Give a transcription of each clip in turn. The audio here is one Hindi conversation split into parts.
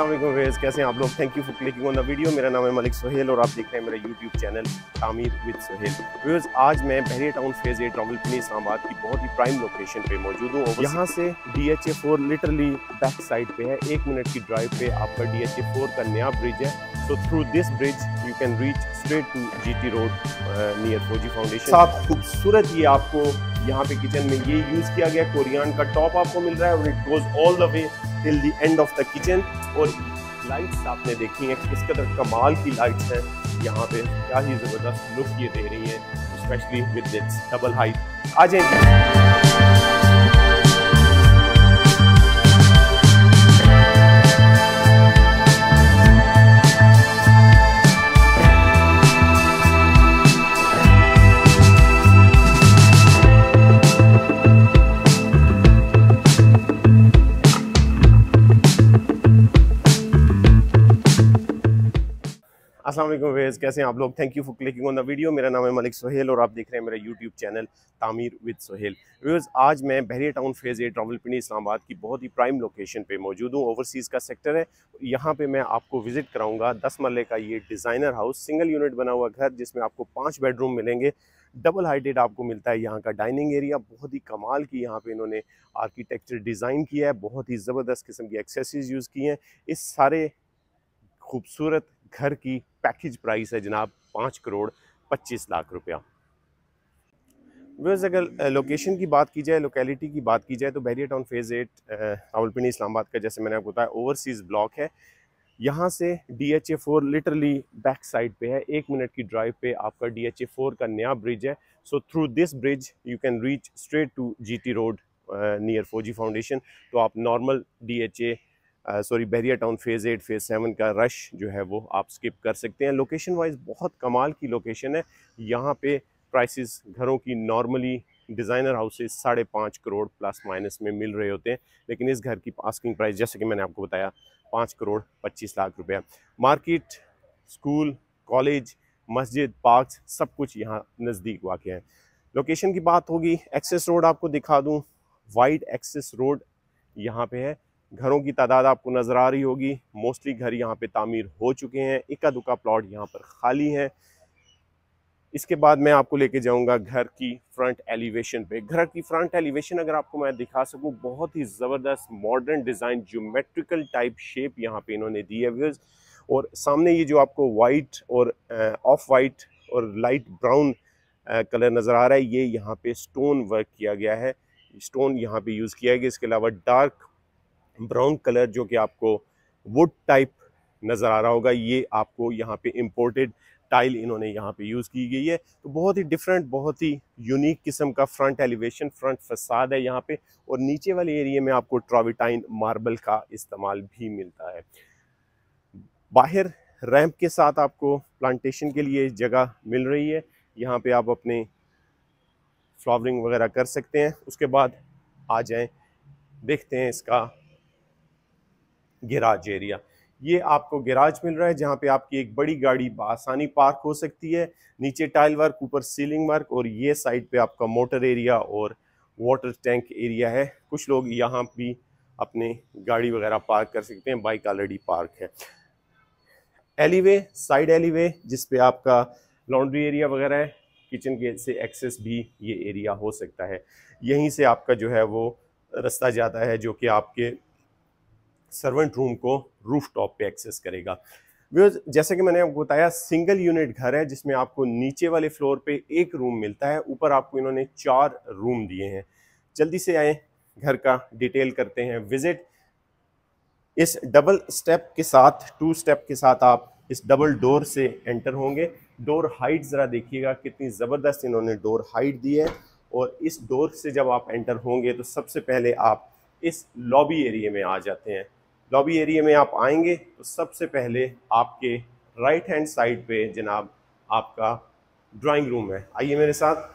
असलम वेज कैसे हैं आप लोग? Thank you for clicking on the video मेरा नाम है मलिक सोहेल और आप देख रहे हैं मेरा YouTube channel Tameer with Sohail. Viewers आज मैं Bahria Town Phase eight Rawalpindi Islamabad की बहुत ही प्राइम लोकेशन पे मौजूद हूँ और यहाँ से D H A four literally back side पे है। एक मिनट की ड्राइव पे आपका डी एच ए फोर का नया ब्रिज है। So through this bridge you can reach straight to G T road near Fauji Foundation साथ खूबसूरत ये आपको यहाँ पे किचन में ये यूज़ किया गया। कोरियान का टॉप आपको मिल रहा है और it goes all the way till the end of the kitchen और लाइट्स आपने देखी हैं, किस कदर कमाल की लाइट्स हैं। यहाँ पे क्या ही ज़बरदस्त लुक ये दे रही है स्पेशली विद डबल हाइट आ जाएँगे असलम वेज कैसे हैं आप लोग? Thank you for clicking on the video मेरा नाम है मलिक सोहेल और आप देख रहे हैं मेरा YouTube channel Tameer with Sohail. Viewers आज मैं Bahria Town Phase eight Rawalpindi Islamabad की बहुत ही प्राइम लोकेशन पे मौजूद हूँ. ओवरसीज़ का सेक्टर है. यहाँ पे मैं आपको विज़िट कराऊँगा दस मरले का ये डिज़ाइनर हाउस सिंगल यूनिट बना हुआ घर, जिसमें आपको पाँच बेडरूम मिलेंगे. डबल हाइटेड आपको मिलता है यहाँ का डाइनिंग एरिया बहुत ही कमाल की यहाँ पे इन्होंने आर्किटेक्चर डिज़ाइन किया है. बहुत ही ज़बरदस्त किस्म की एक्सेसरीज यूज़ की हैं. इस सारे खूबसूरत घर की पैकेज प्राइस है जनाब पाँच करोड़ पच्चीस लाख रुपया। अगर लोकेशन की बात की जाए लोकेलिटी की बात की जाए तो Bahria Town Phase eight Rawalpindi Islamabad का, जैसे मैंने आपको बताया ओवरसीज़ ब्लॉक है। यहाँ से D H A four literally back side पे है। एक मिनट की ड्राइव पे आपका डी एच ए फोर का नया ब्रिज है। So through this bridge you can reach straight to G T road near Fauji Foundation तो आप normal D H A sorry Bahria Town Phase eight phase seven का रश जो है वो आप स्किप कर सकते हैं। लोकेशन वाइज बहुत कमाल की लोकेशन है। यहाँ पे प्राइसेस घरों की नॉर्मली डिज़ाइनर हाउसेस साढ़े पाँच करोड़ प्लस माइनस में मिल रहे होते हैं। लेकिन इस घर की आस्किंग प्राइस जैसे कि मैंने आपको बताया, पाँच करोड़ पच्चीस लाख रुपया। मार्केट स्कूल कॉलेज मस्जिद पार्क सब कुछ यहाँ नज़दीक वाक़ है। लोकेशन की बात होगी एक्सेस रोड आपको दिखा दूँ। वाइड एक्सेस रोड यहाँ पे है। घरों की तादाद आपको नज़र आ रही होगी। मोस्टली घर यहाँ पे तामीर हो चुके हैं। इक्का दुक्का प्लॉट यहाँ पर खाली हैं। इसके बाद मैं आपको लेके जाऊँगा घर की फ्रंट एलिवेशन पे। घर की फ्रंट एलिवेशन अगर आपको मैं दिखा सकूँ, बहुत ही ज़बरदस्त modern design geometrical type shape यहाँ पे इन्होंने दी है व्यूज़ और सामने ये जो आपको वाइट और ऑफ़ वाइट और लाइट ब्राउन कलर नज़र आ रहा है, ये यहाँ पे स्टोन वर्क किया गया है। स्टोन यहाँ पे यूज़ किया गया इसके अलावा डार्क ब्राउन कलर जो कि आपको वुड टाइप नज़र आ रहा होगा, ये आपको यहाँ पे इम्पोर्टेड टाइल इन्होंने यहाँ पे यूज़ की गई है। तो बहुत ही डिफरेंट बहुत ही यूनिक किस्म का फ्रंट एलिवेशन फ्रंट फसाद है यहाँ पे और नीचे वाले एरिया में आपको ट्राविटाइन मार्बल का इस्तेमाल भी मिलता है। बाहर रैंप के साथ आपको प्लांटेशन के लिए जगह मिल रही है। यहाँ पे आप अपने फ्लावरिंग वगैरह कर सकते हैं। उसके बाद आ जाएँ, देखते हैं इसका गिराज एरिया। ये आपको गैराज मिल रहा है, जहाँ पे आपकी एक बड़ी गाड़ी आसानी पार्क हो सकती है। नीचे टाइल वर्क, ऊपर सीलिंग वर्क और ये साइड पे आपका मोटर एरिया और वाटर टैंक एरिया है। कुछ लोग यहाँ भी अपने गाड़ी वगैरह पार्क कर सकते हैं, बाइक ऑलरेडी पार्क है। एलीवे, साइड एलीवे, जिस पे आपका लॉन्ड्री एरिया वगैरह है, किचन के से एक्सेस भी ये एरिया हो सकता है। यहीं से आपका जो है वो रास्ता जाता है, जो कि आपके सर्वेंट रूम को रूफ टॉप पे एक्सेस करेगा। जैसे कि मैंने आपको बताया सिंगल यूनिट घर है, जिसमें आपको नीचे वाले फ्लोर पे एक रूम मिलता है, ऊपर आपको इन्होंने चार रूम दिए हैं। जल्दी से आए, घर का डिटेल करते हैं। विज़िट इस डबल स्टेप के साथ टू स्टेप के साथ आप इस डबल डोर से एंटर होंगे। डोर हाइट ज़रा देखिएगा, कितनी ज़बरदस्त इन्होंने डोर हाइट दी है। और इस डोर से जब आप एंटर होंगे तो सबसे पहले आप इस लॉबी एरिया में आ जाते हैं। लॉबी एरिया में आप आएँगे तो सबसे पहले आपके राइट हैंड साइड पे जनाब आपका ड्राइंग रूम है। आइए मेरे साथ।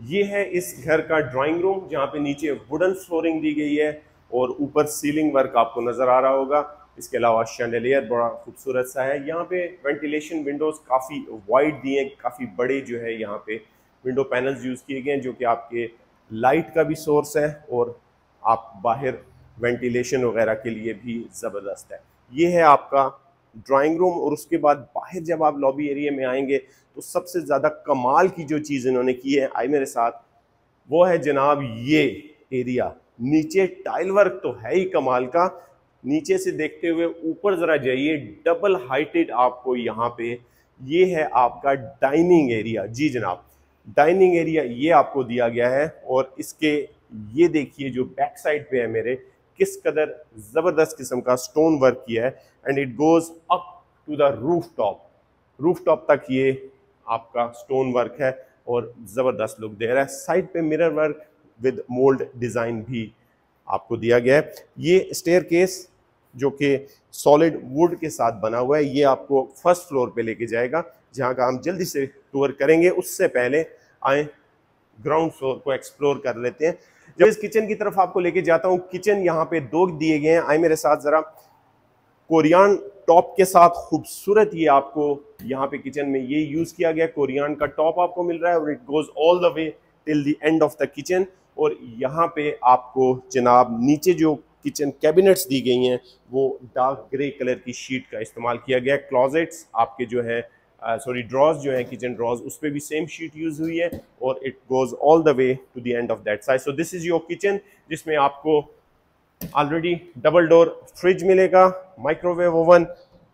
ये है इस घर का ड्राइंग रूम जहाँ पे नीचे वुडन फ्लोरिंग दी गई है और ऊपर सीलिंग वर्क आपको नज़र आ रहा होगा। इसके अलावा शैंडलियर बड़ा खूबसूरत सा है। यहाँ पे वेंटिलेशन विंडोज़ काफ़ी वाइड दिए काफ़ी बड़े जो है यहाँ पे विंडो पैनल्स यूज़ किए गए हैं, जो कि आपके लाइट का भी सोर्स है और आप बाहर वेंटिलेशन वगैरह के लिए भी ज़बरदस्त है। ये है आपका ड्राइंग रूम और उसके बाद बाहर जब आप लॉबी एरिया में आएँगे तो सबसे ज़्यादा कमाल की जो चीज़ इन्होंने की है, आई मेरे साथ, वो है जनाब ये एरिया नीचे टाइल वर्क तो है ही कमाल का। नीचे से देखते हुए ऊपर ज़रा जाइए डबल हाइटेड आपको यहाँ पे ये है आपका डाइनिंग एरिया जी जनाब डाइनिंग एरिया ये आपको दिया गया है और इसके ये देखिए जो बैक साइड पे है मेरे, किस कदर ज़बरदस्त किस्म का स्टोन वर्क किया है and it goes up to the roof top roof top तक ये आपका स्टोन वर्क है, और ज़बरदस्त लुक दे रहा है। साइड पे mirror work with mould design भी आपको दिया गया है। ये स्टेयर केस जो कि सॉलिड वुड के साथ बना हुआ है, ये आपको फ़र्स्ट फ्लोर पे लेके जाएगा, जहाँ का हम जल्दी से टूर करेंगे। उससे पहले आए ग्राउंड फ्लोर को एक्सप्लोर कर लेते हैं। जब इस किचन की तरफ़ आपको लेके जाता हूँ, किचन यहाँ पे दो दिए गए हैं। आए मेरे साथ ज़रा कोरियान टॉप के साथ खूबसूरत ये आपको यहाँ पे किचन में ये यूज़ किया गया। कोरियान का टॉप आपको मिल रहा है और it goes all the way till the end of the kitchen और यहाँ पे आपको जनाब नीचे जो किचन कैबिनेट्स दी गई हैं, वो डार्क ग्रे कलर की शीट का इस्तेमाल किया गया। क्लॉजेट्स आपके जो है सॉरी ड्रॉज जो है किचन ड्रॉज उस पर भी सेम शीट यूज़ हुई है और it goes all the way to the end of that side so this is your kitchen जिसमें आपको ऑलरेडी डबल डोर फ्रिज मिलेगा माइक्रोवेव ओवन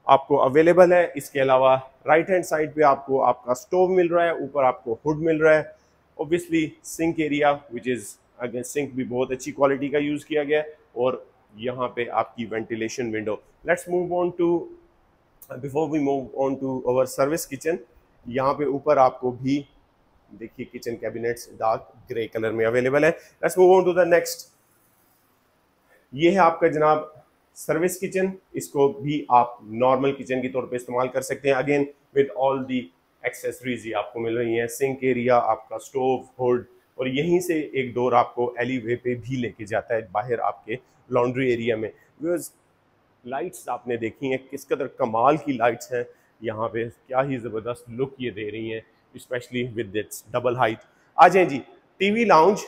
आपको अवेलेबल है। इसके अलावा राइट हैंड साइड पे आपको आपका स्टोव मिल रहा है, ऊपर आपको हुड मिल रहा है। Obviously sink area which is again sink भी बहुत अच्छी क्वालिटी का यूज़ किया गया और यहाँ पे आपकी ventilation window let's move on to before we move on to our service kitchen यहाँ पे ऊपर आपको भी, देखिए kitchen cabinets dark grey colour में अवेलेबल है। Let's move on to the next ये है आपका जनाब सर्विस किचन इसको भी आप नॉर्मल किचन के तौर पे इस्तेमाल कर सकते हैं। Again with all the accessories ही आपको मिल रही हैं। सिंक एरिया आपका स्टोव होल्ड और यहीं से एक डोर आपको एलीवे पे भी लेके जाता है, बाहर आपके लॉन्ड्री एरिया में। लाइट्स आपने देखी हैं, किस कदर कमाल की लाइट्स हैं, यहाँ पे क्या ही ज़बरदस्त लुक ये दे रही हैं specially with its double height आ जाए जी टीवी लाउंज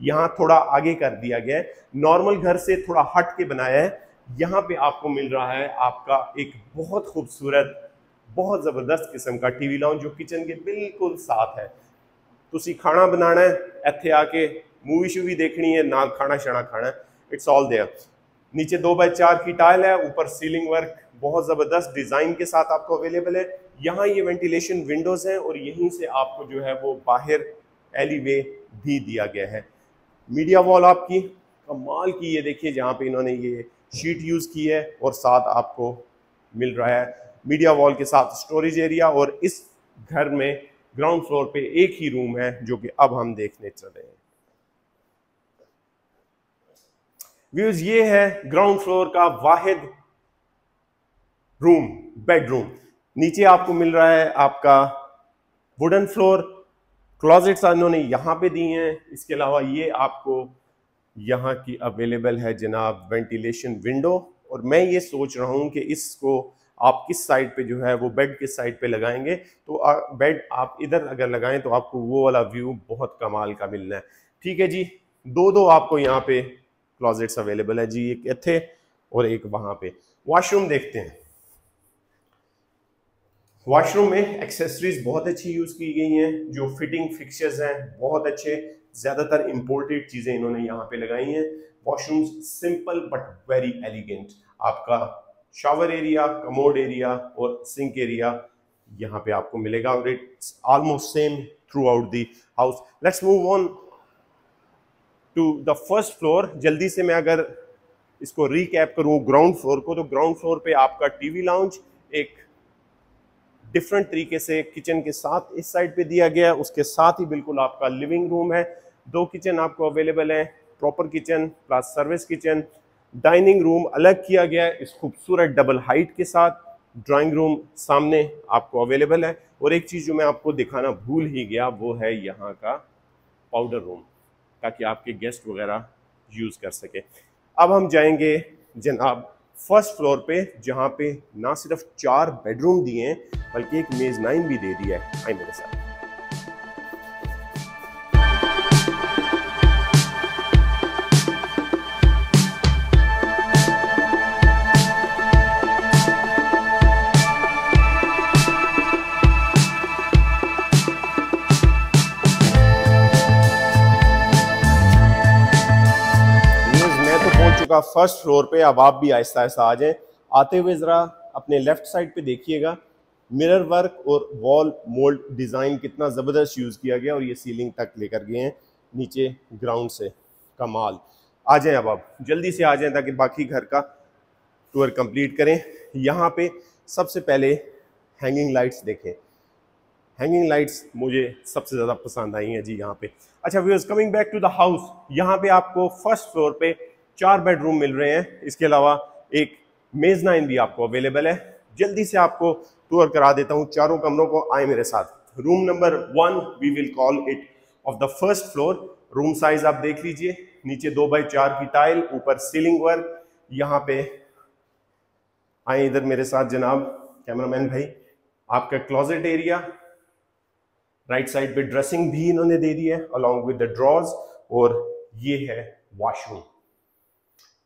यहाँ थोड़ा आगे कर दिया गया है नॉर्मल घर से थोड़ा हट के बनाया है, यहाँ पे आपको मिल रहा है आपका एक बहुत खूबसूरत, बहुत ज़बरदस्त किस्म का टीवी लाउंज जो किचन के बिल्कुल साथ है। तुसी खाना बनाना है ਇੱਥੇ आके मूवी शूवी देखनी है ना खाना शाना खाना है इट्स ऑल देयर नीचे दो बाय चार की टाइल है, ऊपर सीलिंग वर्क बहुत ज़बरदस्त डिज़ाइन के साथ आपको अवेलेबल है। यहाँ ये वेंटिलेशन विंडोज़ हैं और यहीं से आपको जो है वो बाहर एलीवे भी दिया गया है। मीडिया वॉल आपकी, कमाल की ये देखिए जहाँ पे इन्होंने ये शीट यूज़ की है और साथ आपको मिल रहा है। मीडिया वॉल के साथ स्टोरेज एरिया और इस घर में ग्राउंड फ्लोर पे एक ही रूम है जो कि अब हम देखने चल रहे हैं। व्यूज़ ये है ग्राउंड फ्लोर का वाहिद रूम, बेडरूम। नीचे आपको मिल रहा है आपका वुडन फ्लोर। क्लॉजेट्स इन्होंने यहाँ पे दी हैं। इसके अलावा ये आपको यहाँ की अवेलेबल है जनाब वेंटिलेशन विंडो। और मैं ये सोच रहा हूँ कि इसको आप किस साइड पे जो है वो बेड किस साइड पे लगाएँगे। तो बेड आप इधर अगर लगाएँ तो आपको वो वाला व्यू बहुत कमाल का मिलना है। ठीक है जी दो दो आपको यहाँ पे क्लॉजेट्स अवेलेबल है जी, एक थे और एक वहाँ पे। वॉशरूम देखते हैं। वॉशरूम में एक्सेसरीज बहुत अच्छी यूज़ की गई हैं, जो फिटिंग फिक्चर्स हैं, बहुत अच्छे, ज़्यादातर इंपोर्टेड चीज़ें इन्होंने यहाँ पे लगाई हैं। Washroom simple but very elegant आपका शावर एरिया कमोड एरिया और सिंक एरिया यहाँ पे आपको मिलेगा। और it's almost same throughout the house let's move on to the first floor जल्दी से मैं अगर इसको रिकैप करूँ ग्राउंड फ्लोर को तो ग्राउंड फ्लोर पे आपका टीवी लाउंज एक डिफरेंट तरीके से किचन के साथ इस साइड पे दिया गया उसके साथ ही बिल्कुल आपका लिविंग रूम है। दो किचन आपको अवेलेबल है proper kitchen plus service kitchen dining room अलग किया गया है, इस खूबसूरत डबल हाइट के साथ ड्राइंग रूम सामने आपको अवेलेबल है। और एक चीज़ जो मैं आपको दिखाना भूल ही गया, वो है यहाँ का पाउडर रूम ताकि आपके गेस्ट वगैरह यूज़ कर सके। अब हम जाएँगे जनाब फ़र्स्ट फ्लोर पे, जहाँ पे ना सिर्फ़ चार बेडरूम दिए हैं, बल्कि एक मेज नाइन भी दे दिया है। आई मेरे साथ। चुका फ़र्स्ट फ्लोर पे अब आप भी आहिस्ता आहिस्ता आ जाएँ। आते हुए ज़रा अपने लेफ़्ट साइड पे देखिएगा। मिरर वर्क और वॉल मोल्ड डिज़ाइन कितना ज़बरदस्त यूज़ किया गया और ये सीलिंग तक लेकर गए हैं, नीचे ग्राउंड से कमाल। आ जाएँ अब आप। जल्दी से आ जाएँ ताकि बाकी घर का टूर कंप्लीट करें। यहाँ पे सबसे पहले हैंगिंग लाइट्स देखें। हैंगिंग लाइट्स मुझे सबसे ज़्यादा पसंद आई हैं जी यहाँ पे। अच्छा viewers coming back to the house यहाँ पे आपको फ़र्स्ट फ्लोर पे चार बेडरूम मिल रहे हैं। इसके अलावा एक मेज नाइन भी आपको अवेलेबल है। जल्दी से आपको टूर करा देता हूँ चारों कमरों को, आए मेरे साथ। Room number one we will call it of the first floor room size आप देख लीजिए। नीचे दो बाई चार की टाइल ऊपर सीलिंग वर्क यहाँ पे आए इधर मेरे साथ जनाब कैमरामैन भाई। आपका क्लोजेट एरिया राइट साइड पे ड्रेसिंग भी इन्होंने दे दी है अलॉन्ग विद ड्रॉज और ये है वॉशरूम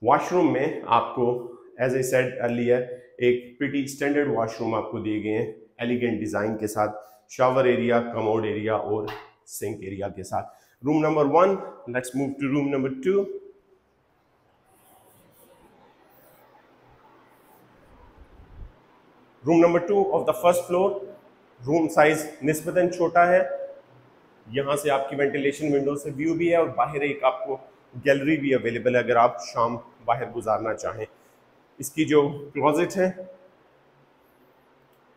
वॉशरूम में आपको एज ए सेड अर्लियर एक प्रिटी स्टैंडर्ड वॉशरूम आपको दिए गए हैं एलिगेंट डिज़ाइन के साथ शावर एरिया कमोड एरिया और सिंक एरिया के साथ। Room number one let's move to room number two room number two of the first floor room size निस्बतन छोटा है। यहाँ से आपकी वेंटिलेशन विंडो से व्यू भी है और बाहर एक आपको गैलरी भी अवेलेबल है, अगर आप शाम बाहर गुजारना चाहें। इसकी जो क्लोजेट है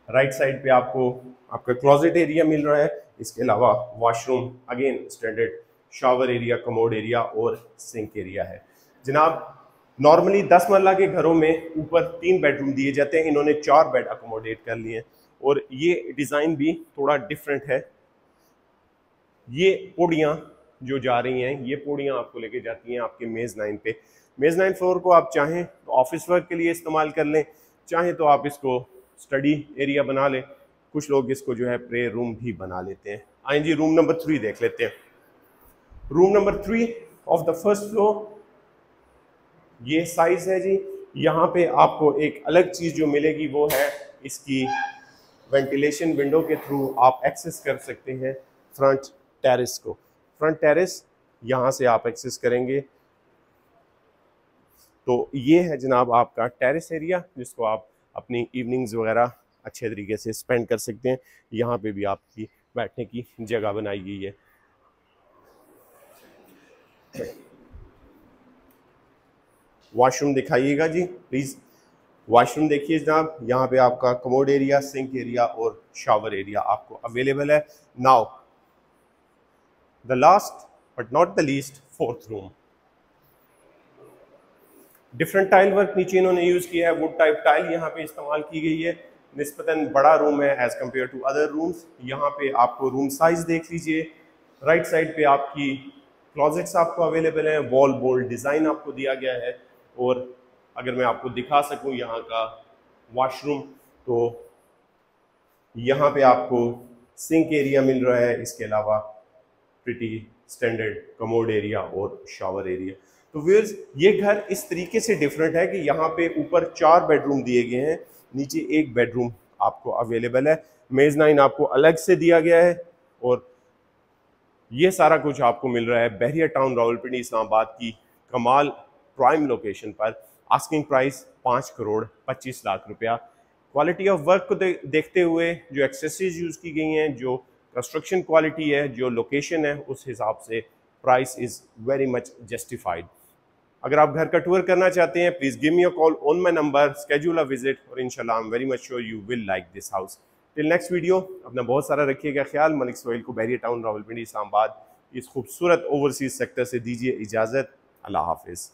राइट साइड पे आपको, आपका क्लोजेट एरिया मिल रहा है। इसके अलावा washroom again standard shower area commode area और सिंक एरिया है। जनाब नॉर्मली दस मरला के घरों में ऊपर तीन बेडरूम दिए जाते हैं। इन्होंने चार बेड अकोमोडेट कर लिए और ये डिज़ाइन भी थोड़ा डिफरेंट है। ये पोड़ियाँ जो जा रही हैं, ये पोड़ियाँ आपको लेके जाती हैं आपके मेज़ नाइन पे। मेज़ नाइन फ्लोर को आप चाहें तो ऑफ़िस वर्क के लिए इस्तेमाल कर लें, चाहें तो आप इसको स्टडी एरिया बना लें, कुछ लोग इसको जो है प्रे रूम भी बना लेते हैं। आए जी, रूम नंबर थ्री देख लेते हैं। Room number three of the first floor, ये साइज़ है जी। यहाँ पे आपको एक अलग चीज़ जो मिलेगी वो है इसकी वेंटिलेशन विंडो के थ्रू आप एक्सेस कर सकते हैं फ्रंट टेरेस को। फ्रंट टेरेस, यहाँ से आप एक्सेस करेंगे। तो ये है जनाब आपका टेरेस एरिया, जिसको आप अपनी इवनिंग्स वगैरह अच्छे तरीके से स्पेंड कर सकते हैं। यहाँ पे भी आपकी बैठने की जगह बनाई गई है। वॉशरूम दिखाइएगा जी, प्लीज़। वॉशरूम देखिए जनाब, यहाँ पे आपका कमोड एरिया, सिंक एरिया और शावर एरिया आपको अवेलेबल है। Now the last but not the least fourth room different tile work नीचे इन्होंने यूज़ किया है वुड टाइप टाइल यहाँ पे इस्तेमाल की गई है। निस्बता बड़ा रूम है as compare to other rooms यहाँ पे आपको रूम साइज़ देख लीजिए। राइट साइड पे आपकी क्लॉजेट्स आपको अवेलेबल है वॉल बोल्ड डिज़ाइन आपको दिया गया है। और अगर मैं आपको दिखा सकूँ यहाँ का वॉशरूम तो यहाँ पे आपको सिंक एरिया मिल रहा है। इसके अलावा प्रिटी स्टैंडर्ड कमोड एरिया और शावर एरिया तो व्यूअर्स ये घर इस तरीके से डिफरेंट है कि यहाँ पे ऊपर चार बेडरूम दिए गए हैं नीचे एक बेडरूम आपको अवेलेबल है। मेज नाइन आपको अलग से दिया गया है और ये सारा कुछ आपको मिल रहा है। बहरिया टाउन रावलपिंडी इस्लामाबाद की कमाल प्राइम लोकेशन पर। आस्किंग प्राइस पाँच करोड़ पच्चीस लाख रुपया। क्वालिटी ऑफ़ वर्क को दे, देखते हुए जो एक्सेसरीज यूज़ की गई हैं जो कंस्ट्रक्शन क्वालिटी है, जो लोकेशन है, उस हिसाब से price is very much justified अगर आप घर का टूर करना चाहते हैं please give me a call on my number schedule a visit और इनशाला I am very much sure you will like this house till next video अपना बहुत सारा रखिएगा ख्याल। मलिक सोहेल को बैरिया टाउन, रावलपिंडी, इस्लामाबाद, इस खूबसूरत ओवरसीज सेक्टर से दीजिए इजाज़त। अल्लाह हाफिज़।